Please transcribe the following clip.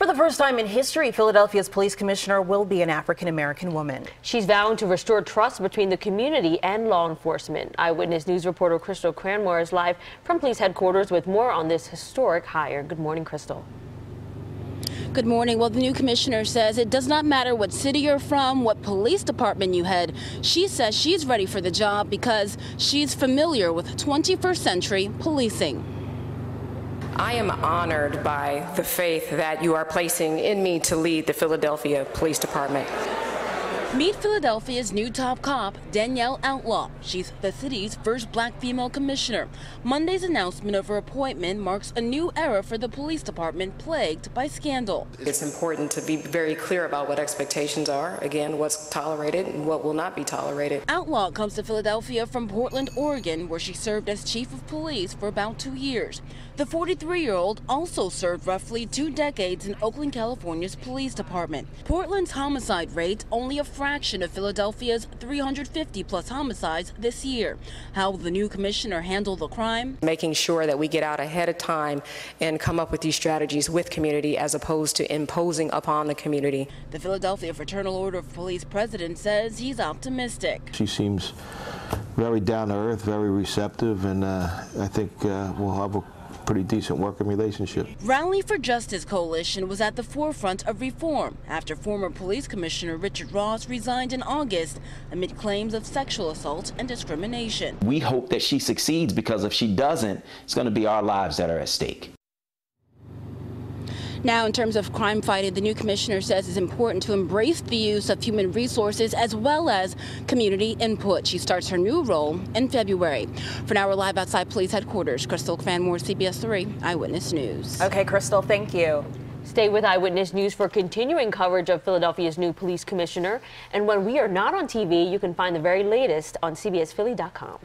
For the first time in history, Philadelphia's police commissioner will be an African American woman. She's vowing to restore trust between the community and law enforcement. Eyewitness News reporter Crystal Cranmore is live from police headquarters with more on this historic hire. Good morning, Crystal. Good morning. Well, the new commissioner says it does not matter what city you're from, what police department you head. She says she's ready for the job because she's familiar with 21st century policing. I am honored by the faith that you are placing in me to lead the Philadelphia Police Department. Meet Philadelphia's new top cop, Danielle Outlaw. She's the city's first black female commissioner. Monday's announcement of her appointment marks a new era for the police department plagued by scandal. It's important to be very clear about what expectations are, again, what's tolerated and what will not be tolerated. Outlaw comes to Philadelphia from Portland, Oregon, where she served as chief of police for about two years. The 43 year old also served roughly two decades in Oakland, California's police department. Portland's homicide rate only a fraction of Philadelphia's 350 plus homicides this year. How will the new commissioner handle the crime? Making sure that we get out ahead of time and come up with these strategies with community as opposed to imposing upon the community. The Philadelphia Fraternal Order of Police president says he's optimistic. She seems very down to earth, very receptive, and uh, I think uh, we'll have a pretty decent working relationship. Rally for Justice Coalition was at the forefront of reform after former police commissioner Richard Ross resigned in August amid claims of sexual assault and discrimination. We hope that she succeeds because if she doesn't, it's going to be our lives that are at stake. Now, in terms of crime fighting, the new commissioner says it's important to embrace the use of human resources as well as community input. She starts her new role in February. For now, we're live outside police headquarters. Crystal Cranmore, CBS 3 Eyewitness News. Okay, Crystal, thank you. Stay with Eyewitness News for continuing coverage of Philadelphia's new police commissioner. And when we are not on TV, you can find the very latest on CBSPhilly.com.